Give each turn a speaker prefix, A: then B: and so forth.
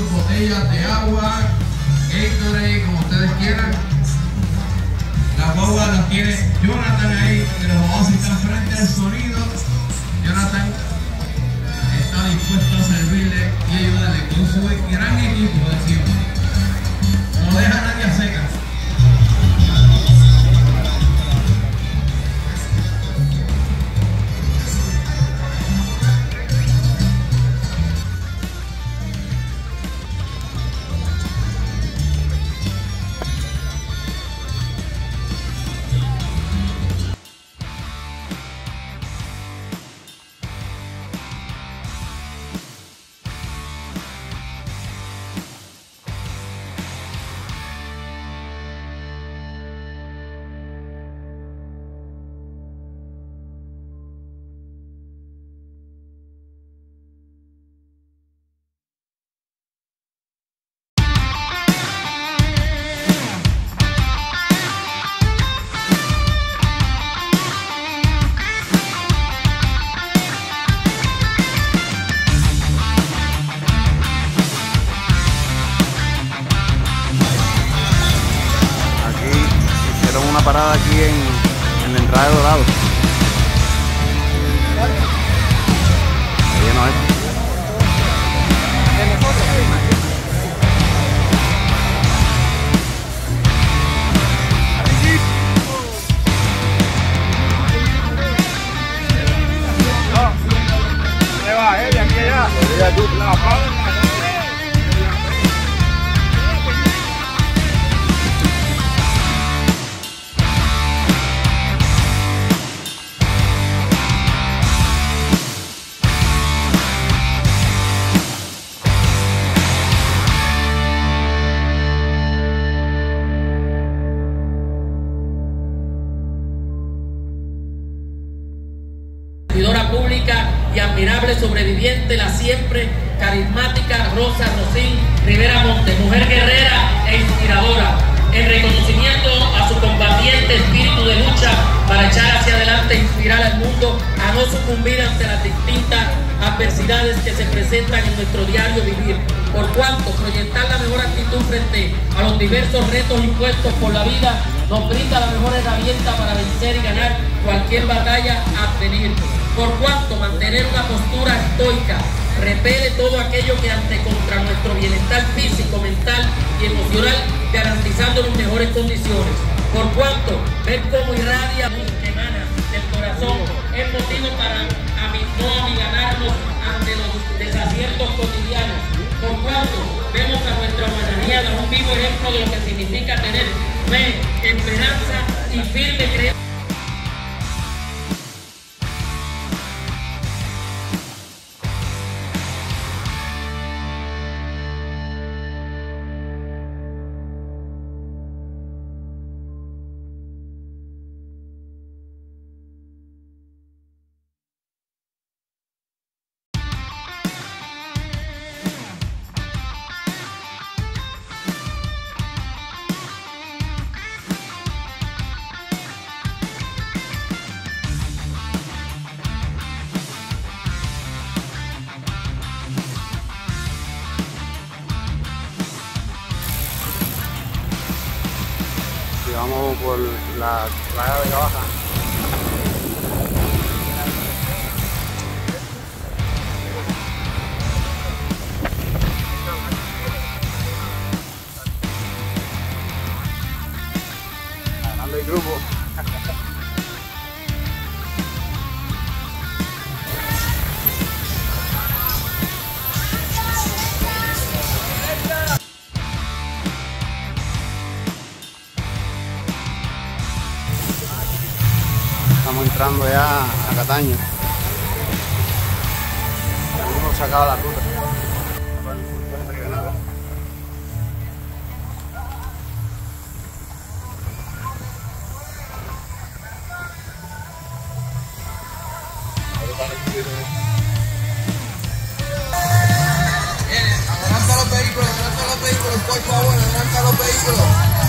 A: botellas de agua, Gatorade, como ustedes quieran. La guagua la tiene Jonathan ahí, que los vamos a citar frente al sonido. Jonathan
B: parada aquí en, en la entrada de Dorado. Lleno esto.
C: servidora admirable sobreviviente, la siempre carismática Rosa Rosín Rivera Monte, mujer guerrera e inspiradora, en reconocimiento a su combatiente espíritu de lucha para echar hacia adelante e inspirar al mundo a no sucumbir ante las distintas adversidades que se presentan en nuestro diario vivir. Por cuanto proyectar la mejor actitud frente a los diversos retos impuestos por la vida nos brinda la mejor herramienta para vencer y ganar cualquier batalla a venir. Por cuanto mantener una postura estoica repele todo aquello que ante contra nuestro bienestar físico, mental y emocional, garantizando las mejores condiciones. Por cuanto ver cómo irradia luz que emana del corazón es motivo para no amiganarnos ante los desaciertos cotidianos. Por cuanto vemos a nuestra humanidad un vivo ejemplo de lo que significa tener fe, esperanza y firme creencia.
B: Y vamos por la playa de Baja. Estamos entrando ya a Cataño. Hemos sacado la ruta.
A: Adelanta los vehículos, adelanta los vehículos, por favor, adelanta los vehículos.